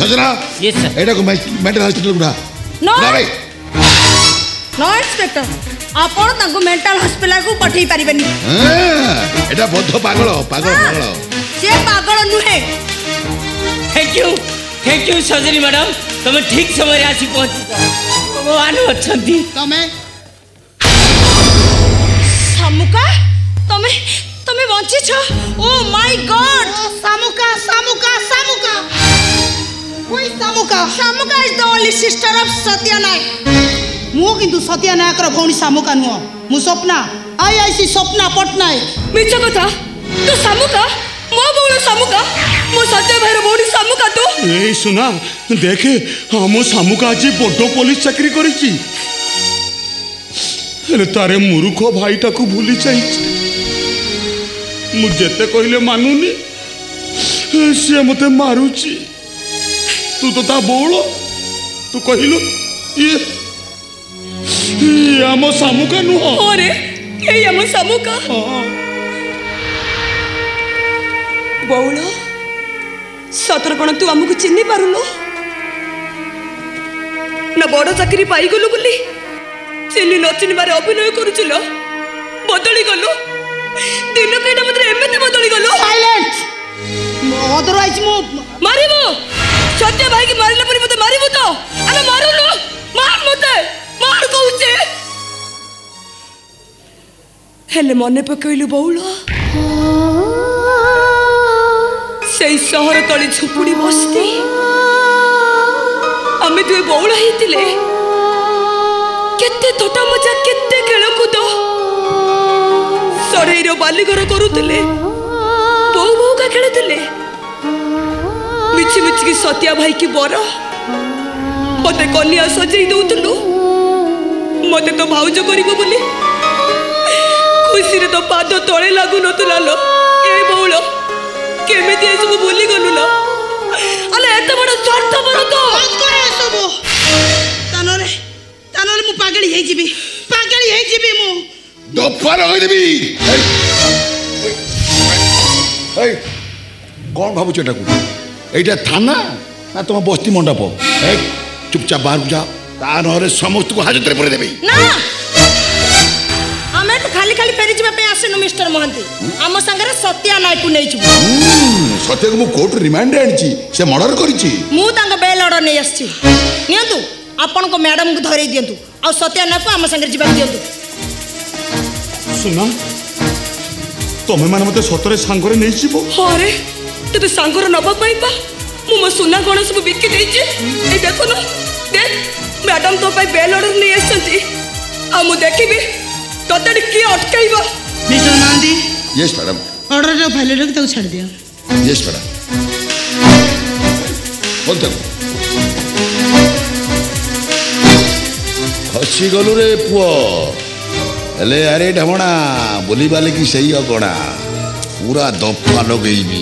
సజనా ఏడా mental hospital కూడా no inspector ଆପଣ ତାଙ୍କୁ ମେଣ୍ଟାଲ ହସ୍ପିଟାଲକୁ ପଠେଇ ପାରିବେନି ଏଟା ବଦ୍ଧ ପାଗଳ ପାଗଳ ପାଗଳ ସେ ପାଗଳ ନୁହେଁ ଥ୍ୟାଙ୍କ ୟୁ ଥ୍ୟାଙ୍କ ୟୁ ସଜରୀ ମ୍ୟାଡାମ ତମେ ଠିକ ସମୟରେ ଆସି ପହଞ୍ଚିଛ ଭଗବାନ ଅଛନ୍ତି ତମେ ଶାମୁକା ତମେ ତମେ ବଞ୍ଚିଛ ଓ my God Samuka Samuka Samuka Samuka is the only sister of Satya Nayak ମୁଁ କିନ୍ତୁ ସତ୍ୟ ନାୟକର ଭଉଣୀ ସାମୁକା ନୁହଁ ମୁଁ Swapna I I C Swapna Pattnaik ମିଛ କଥା ତୁ ସାମୁକା ମୋ ଭଉଣୀ ସାମୁକା ମୋ ସତ୍ୟ ଭାଇର ଭଉଣୀ ସାମୁକା ତୁ ଏଇ ସୁନା ଦେଖେ ଆମ ସାମୁକା ଆଜି ବଡ଼ ପୋଲିସ ଚାକିରି କରିଛି ହେଲେ ତାର ମୂର୍ଖ ଭାଇଟାକୁ ଭୁଲି ଯାଇଛି ମୁଁ ଯେତେ କହିଲେ ମାନୁନି ସିଏ ମୋତେ ମାରୁଛି તું તો તા બોળો તું કહીલું ઈ ઈ આમો સામુકા નું ઓરે એ આમો સામુકા বৌল সতর কোণ তু আমি চিহ্নি পারুন না বড় চাকরি পাইগলু বলে চিহ্নি ন চিহ্নবার অভিনয় করুছিল বদলি গলু দিন কেটা মধ্যে এমনি বদলি গলু সাইলেন্ট অদর আইছি মু মারিবো ಚೊಟ್ಟೆ ಬಾಯಿಗೆ ಮರಳ ಪುರಿ ಮತ್ತೆ ಮರಿಬುದು ಅಲ್ಲ ಮರಳು ಮಾಡ್ ಮತ್ತೆ ಮಾಡ್ಕೋ ಉಚ್ಚೆ ହେଲେ ମନେ ପକେଇଲୁ ବଉଳ ସେଇ ସହର ତଳେ ଝୁପୁଡ଼ି ବସ୍ତି ଆମେ ଦୁଇ ବଉଳ ହେଇଥିଲେ କେତେ ଥଟା ମଜା କେତେ ଖେଳକୁଦ ସଢ଼େଇର ବାଲିଘର କରୁଥିଲେ ସତ୍ୟା ଭାଇକି ବର ମୋତେ କନ୍ୟା ସଜେଇ ଦେଉଥିଲୁ ମୋତେ ତ ଭାଉଜ କରିବୁ ବୋଲି ଖୁସିରେ ତ ପାଦ ତଳେ ଲାଗୁନଥିଲା ଲୋ ଏ ବଉଳ କେମିତି ଏସବୁ ଭୁଲିଗଲୁ ଲୋ ଆଲେ ଏତେ ବଡ଼ ସ୍ୱାର୍ଥପର ତ ଏସବୁ ତାନରେ ତାନରେ ମୁଁ ପାଗଳି ହେଇଯିବି ପାଗଳି ହେଇଯିବି ମୁଁ ଦଫା ଲଗେଇଦେବି କ'ଣ ଭାବୁଛୁ ଏଟାକୁ এইটা থানা না তোমার বস্তি মণ্ডপ এই চুপচাপ বাহারକୁ যাও তা নহলে ସମସ୍ତଙ୍କୁ ହାଜତରେ ପୁରେଇ ଦେବି ନା ଆମେ ଖାଲି ଖାଲି ଫେରିଯିବା ପାଇଁ ଆସିନୁ ମିଷ୍ଟର ମହାନ୍ତି ଆମ ସାଙ୍ଗରେ ସତ୍ୟା ନାୟକକୁ ନେଇଯିବୁ ସତ୍ୟାକୁ ମୁଁ କୋର୍ଟ ରିମାଣ୍ଡରେ ଆଣିଛି ସେ ମର୍ଡର କରିଛି ମୁଁ ତାଙ୍କ ବେଲ୍ ଅର୍ଡର ନେଇ ଆସିଛି ନିଅନ୍ତୁ ଆପଣଙ୍କ ମ୍ୟାଡମକୁ ଧରେଇ ଦିଅନ୍ତୁ ଆଉ ସତ୍ୟା ନାୟକକୁ ଆମ ସାଙ୍ଗରେ ଯିବାକୁ ଦିଅନ୍ତୁ ସୁନା ତମେମାନେ ମୋତେ ସତରେ ସାଙ୍ଗରେ ନେଇଯିବ ହଁ ରେ ତେବେ ସାଙ୍ଗର ନେବା ପାଇଁ ପା ମୁଁ ମୋ ସୁନା ଗଣ ସବୁ ବିକି ଦେଇଛି ଏଇ ଦେଖୁନ ମ୍ୟାଡାମ ତୋ ପାଇଁ ବେଲ୍ ଅର୍ଡର ନେଇ ଆସିଛନ୍ତି ଆଉ ମୁଁ ଦେଖିବି ତତେ କିଏ ଅଟକାଇବ mister Mohanty yes madam order file ରଖି ତାକୁ ଛାଡ଼ି ଦିଅ ୟେସ୍ ମ୍ୟାଡାମ ଖସିଗଲୁ ରେ ପୁଅ ହେଲେ ଆରେ ଢମଣା ବୁଲିବାଲିକି ସେଇ ଅଗଣା ପୁରା ଦଫା ଲଗେଇବି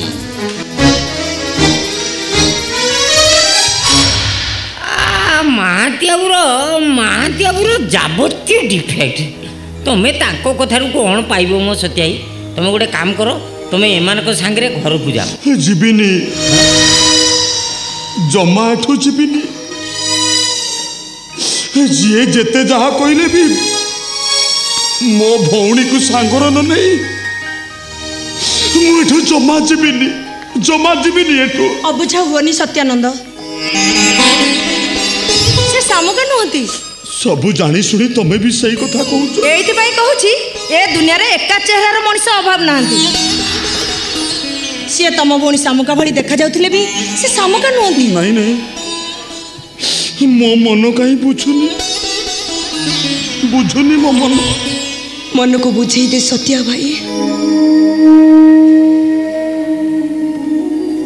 ବାବୁର ଯାବତୀୟ ଡିଫେକ୍ଟ ତୁମେ ତାଙ୍କ କଥାରୁ କ'ଣ ପାଇବ ମୋ ସତ୍ୟାଇ ତୁମେ ଗୋଟେ କାମ କର ତୁମେ ଏମାନଙ୍କ ସାଙ୍ଗରେ ଘରକୁ ଯାଅ ଯିବିନି ଜମା ଏଠୁ ଯିବିନି ଯିଏ ଯେତେ ଯାହା କହିଲେ ବି ମୋ ଭଉଣୀକୁ ସାଙ୍ଗର ନ ନେଇ ମୁଁ ଏଠୁ ଜମା ଯିବିନି ଜମା ଯିବିନି ଏଠୁ ଅବୁଝା ହୁଅନି ସତ୍ୟାନନ୍ଦ ସେ ସାମକା ନୁହନ୍ତି সবু জানি শুনি তুমি বি সেই কথা কହୁଛ এইথিপাই কହୁছি এ দুনিয়ারে একা চেহারার মনিষ অভাব নাহান্তি সে তম ভৌণী শামুকা ভি দেখা যাওলে বি সে শামুকা নুহতি নাই নাই মো মন কাই বুঝুনি বুঝুনি মো মন মনকু বুঝেই দে সতিয়া ভাই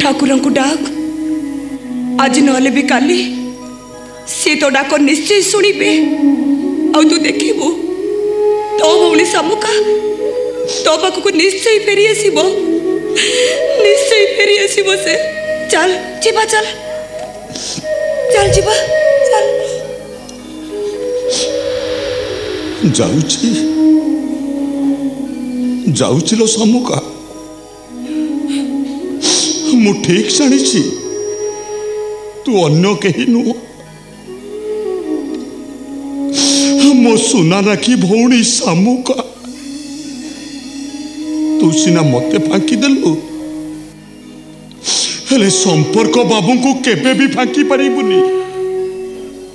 ঠাকুরঙ্কু ডাক আজ নহলে বি কালি ସେ ତୋ ଡାକ ନିଶ୍ଚୟ ଶୁଣିବେ ଆଉ ତୁ ଦେଖିବୁ ତୋ ଭଉଣୀ ଶାମୁକା ତୋ ପାଖକୁ ନିଶ୍ଚୟ ଫେରି ଆସିବ ନିଶ୍ଚୟ ଫେରି ଆସିବ ସେ ଚାଲ ଯିବା ଚାଲ ଚାଲ ଯିବା ଚାଲ ଯାଉଛି ଯାଉଛି ଲୋ ଶାମୁକା ମୁଁ ଠିକ୍ ଜାଣିଛି ତୁ ଅନ୍ୟ କେହି ନୁହଁ ମୋ ସୁନା ରାଖି ଭଉଣୀ ଶାମୁକା ତୁ ସିନା ମୋତେ ଫାଙ୍କିଦେଲୁ ହେଲେ ସମ୍ପର୍କ ବାବୁଙ୍କୁ କେବେ ବି ଫାଙ୍କି ପାରିବୁନି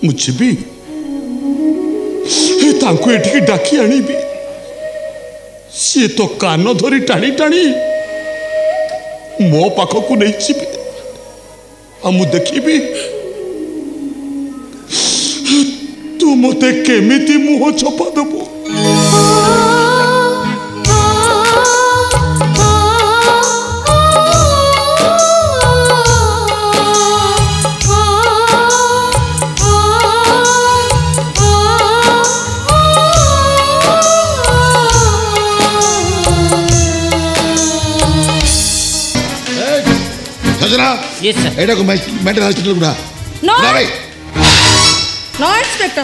ମୁଁ ଯିବି ତାଙ୍କୁ ଏଠିକି ଡାକି ଆଣିବି ସିଏ ତ କାନ ଧରି ଟାଣି ଟାଣି ମୋ ପାଖକୁ ନେଇଯିବେ ଆଉ ମୁଁ ଦେଖିବି ତୁ ମୋତେ କେମିତି ମୁହଁ ଛପା ଦେବୁ ఎడకు మెంటల్ హాస్పిటల్ కూడా ନ ଇନ୍ସପେକ୍ଟର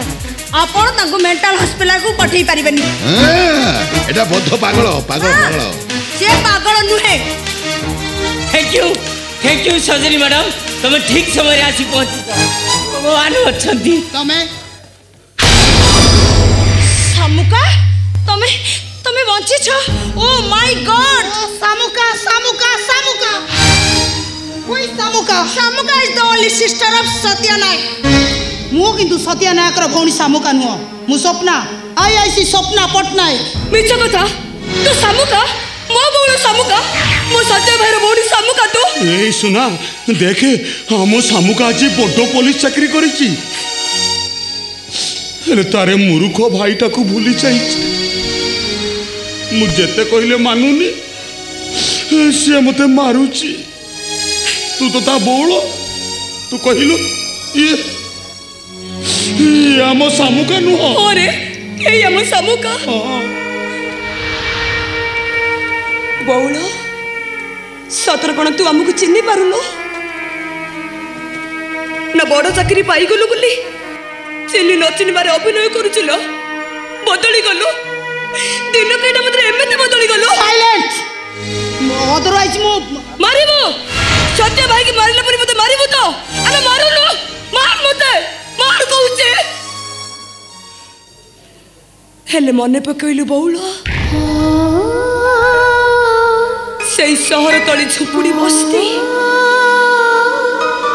ଆପଣ ତାଙ୍କୁ ମେଣ୍ଟାଲ ହସ୍ପିଟାଲକୁ ପଠେଇ ପାରିବେନି ଏଟା ବଦ୍ଧ ପାଗଳ ପାଗଳ ପାଗଳ ସେ ପାଗଳ ନୁହେଁ ଥ୍ୟାଙ୍କ ୟୁ ଥ୍ୟାଙ୍କ ୟୁ ସଜରୀ ମ୍ୟାଡାମ ତମେ ଠିକ ସମୟରେ ଆସି ପହଞ୍ଚିଛ ଭଗବାନ ଅଛନ୍ତି ତମେ ଶାମୁକା ତମେ ତମେ ବଞ୍ଚିଛ oh my Garh Shamuka Shamuka Shamuka Who is Samuka? Samuka is the only sister of Satya Naik. ମୁଁ କିନ୍ତୁ ସତ୍ୟା ନାୟକର ଭଉଣୀ ଶାମୁକା ନୁହଁ ମୁଁ Swapna I I C Swapna Pattnaik ମିଛ କଥା ତୁ ଶାମୁକା ମୋ ଭଉଣୀ ଶାମୁକା ମୋ ସତ୍ୟ ଭାଇର ଭଉଣୀ ଶାମୁକା ତୁ ଏଇ ସୁନା ଦେଖେ ଆମ ଶାମୁକା ଆଜି ବଡ଼ ପୋଲିସ ଚାକିରି କରିଛି ହେଲେ ତାର ମୂର୍ଖ ଭାଇଟାକୁ ଭୁଲି ଯାଇଛି ମୁଁ ଯେତେ କହିଲେ ମାନୁନି ସିଏ ମୋତେ ମାରୁଛି ତୁ ତ ତା ବଉଳ ତୁ କହିଲୁ ଇଏ 이 아마 사무가 누워 어레 이 아마 사무가 বৌল সতর কোণ তু আমাকে চিহ্নি পারুন না বড় চাকরি পাইগলু বলে চিহ্নি ন চিহ্নবার অভিনয় করুছিল বদলি গলু দিন কেটা মতো এমনি বদলি গলু সাইলেন্ট অদরওয়াইজ মু মারিব সত্য ভাইকে মারিলে ହେଲେ ମନେ ପକେଇଲୁ ବଉଳ ସେଇ ସହର ତଳେ ଝୁପୁଡ଼ି ବସ୍ତି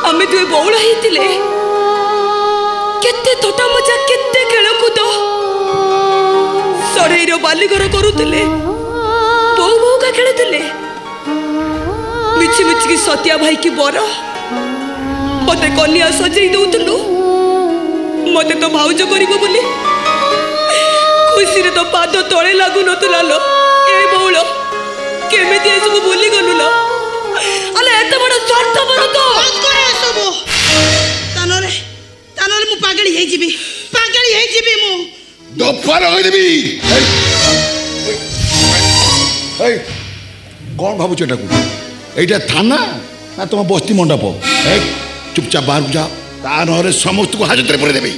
ଆମେ ଦୁଇ ବଉଳ ହେଇଥିଲେ କେତେ ତୋଟା ମଜା କେତେ ଖେଳକୁଦ ସରେଇର ବାଲିଘର କରୁଥିଲେ ବୋଉ ବୋଉକା ଖେଳୁଥିଲେ ମିଛି ମିଛିକି ସତିଆ ଭାଇକି ବର ମୋତେ କନିଆ ସଜେଇ ଦଉଥିଲୁ ମୋତେ ତ ଭାଉଜ କରିବ ବୋଲି ପାଦ ಉಸಿರಿದ ಪಾದ ଲୋ ಏ ବଉଳ କେମିତି ଏସବୁ ଭୁଲି ଗଲୁ ଲ ଆଲୋ ଏତେ ବଡ଼ ସ୍ୱାର୍ଥପର ତୁ ଏସବୁ ତାନରେ ତାନରେ ମୁଁ ପାଗଳି ହେଇଯିବି ପାଗଳି ହେଇଯିବି ମୁଁ ଦଫା ଲଗେଇଦେବି କ'ଣ ଭାବୁଛ ଏଟାକୁ ଏଇଟା ଥାନା ନା ତୁମ ବସ୍ତି ମଣ୍ଡପ ଏ ଚୁପଚାପ ବାହାରକୁ ଯା ତା ନହେଲେ ସମସ୍ତଙ୍କୁ ହାଜତରେ ପୁରେଇଦେବି